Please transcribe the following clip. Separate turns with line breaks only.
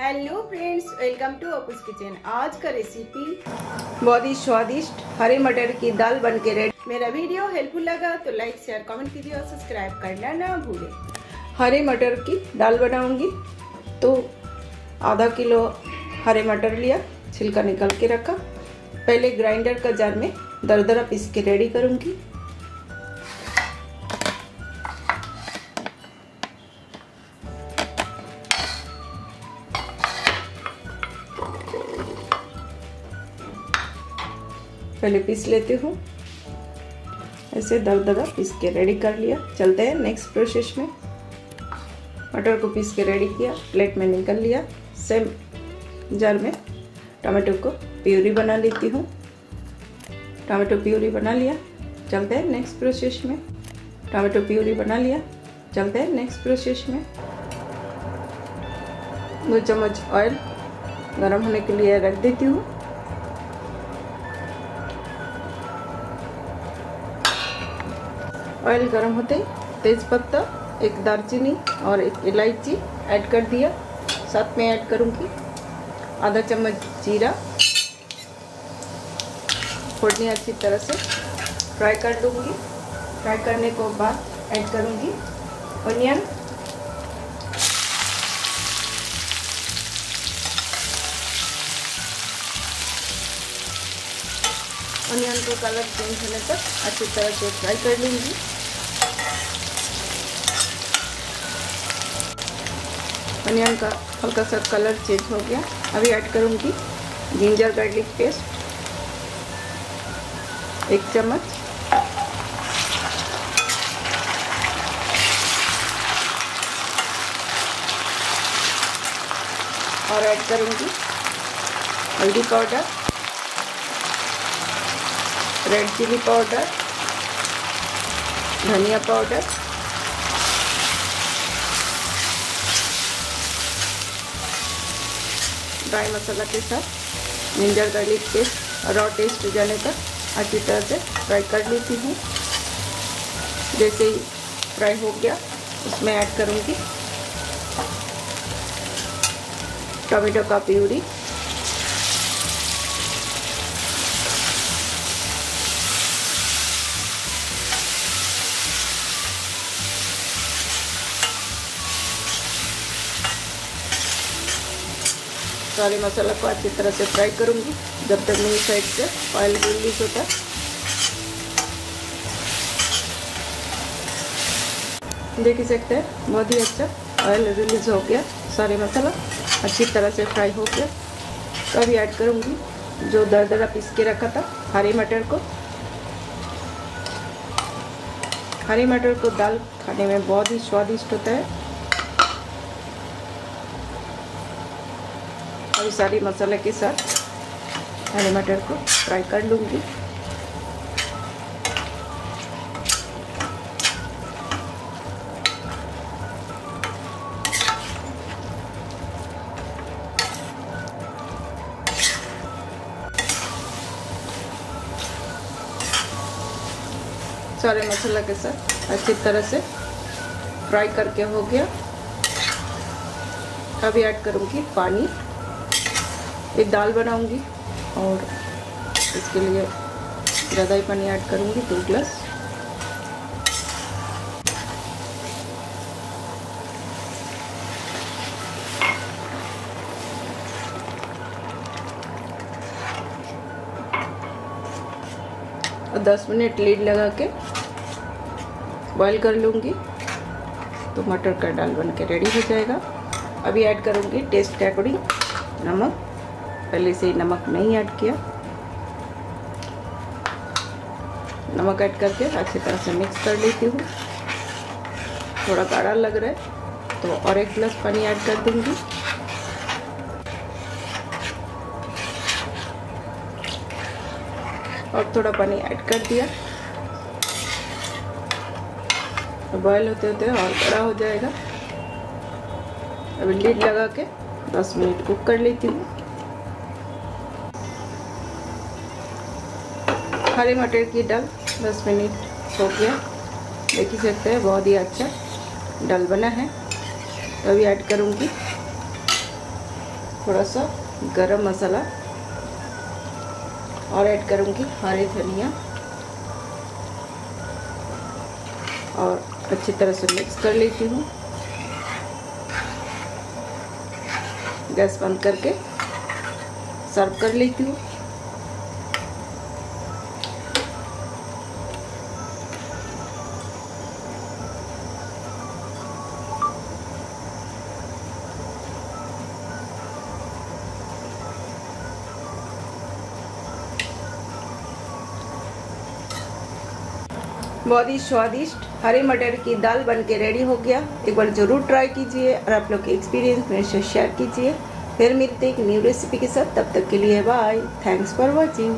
Hello friends welcome to Apu's kitchen आज का recipe बहुत ही स्वादिष्ट हरे मटर की दाल बन के रेडी मेरा वीडियो हेल्पफुल लगा तो लाइक शेयर कमेंट कीजिए और सब्सक्राइब करना ना भूलें। हरे मटर की दाल बनाऊँगी तो आधा किलो हरे मटर लिया, छिलका निकल के रखा। पहले ग्राइंडर का जार में दरदरा पीस के रेडी करूँगी। पहले पीस लेती हूँ। ऐसे दरा पीस के रेडी कर लिया। चलते हैं नेक्स्ट प्रोसेस में। मटर को पीस के रेडी किया। प्लेट में निकल लिया। सेम जार में टमाटो को प्यूरी बना लेती हूँ। टमाटो प्यूरी बना लिया। चलते हैं नेक्स्ट प्रोसेस में। टमाटो प्यूरी बना लिया। चलते हैं नेक्स्ट प्रोसेस में। दो चम्मच ऑयल गर्म होने के लिए रख देती हूँ। ऑयल गर्म होते तेज़पत्ता एक दालचीनी और एक इलायची ऐड कर दिया। साथ में ऐड करूँगी आधा चम्मच जीरा। फोड़नी अच्छी तरह से। फ्राई कर दूँगी फ्राई करने को बाद ऐड करूँगी। ऑनियन ऑनियन को कलर चेंज होने तक अच्छी तरह से फ्राई कर लूँगी। ऑनियन का हल्का सा कलर चेंज हो गया। अभी ऐड करूँगी जिंजर गार्लिक पेस्ट एक चम्मच। और ऐड करूँगी हल्दी पाउडर रेड चिली पाउडर धनिया पाउडर ड्राई मसाला के साथ ginger garlic paste raw taste जाने तक अच्छी तरह से फ्राई कर लेती हूँ। जैसे ही फ्राई हो गया, उसमें ऐड करूँगी टमाटो का प्यूरी सारे मसाला को अच्छी तरह से फ्राई करूँगी। जब तक मेरी साइड से ऑयल रिलीज़ होता। देख ही सकते हैं, बहुत ही अच्छा ऑयल रिलीज़ हो गया। सारे मसाला अच्छी तरह से फ्राई हो गया। तो अभी ऐड करूँगी जो दर दरा पीस के रखा था, हरी मटर को। हरी मटर को दाल खाने में बहुत ही स्वादिष्ट होता है। अभी सारी मसाले के साथ हरे मटर को फ्राई कर लूँगी। सारे मसाला के साथ अच्छी तरह से फ्राई करके हो गया। अभी ऐड करूँगी पानी। एक दाल बनाऊँगी और इसके लिए ज़्यादा ही पानी ऐड करूँगी, दो ग्लास। और 10 मिनट लीड लगा के बॉईल कर लूँगी। तो मटर का दाल बन के रेडी हो जाएगा। अभी ऐड करूँगी टेस्ट के अकॉर्डिंग नमक। पहले से नमक नहीं ऐड किया। नमक ऐड करके अच्छी तरह से मिक्स कर लेती हूँ। थोड़ा गाढ़ा लग रहा है तो और एक गिलास पानी ऐड कर दूँगी। और थोड़ा पानी ऐड कर दिया। बॉयल होते होते और बड़ा हो जाएगा। अभी लीड लगा के 10 मिनट कुक कर लेती हूँ। हरे मटर की डल 10 मिनट हो गया। देख ही सकते हैं, बहुत ही अच्छा डल बना है। तो अभी ऐड करूँगी थोड़ा सा गरम मसाला और ऐड करूँगी हरे धनिया। और अच्छी तरह से मिक्स कर लेती हूँ। गैस बंद करके सर्व कर लेती हूँ। बहुत ही स्वादिष्ट हरे मटर की दाल बन के रेडी हो गया। एक बार ज़रूर ट्राई कीजिए और आप लोग के एक्सपीरियंस मेरे से शेयर कीजिए। फिर मिलते एक न्यू रेसिपी के साथ। तब तक के लिए बाय थैंक्स फॉर वॉचिंग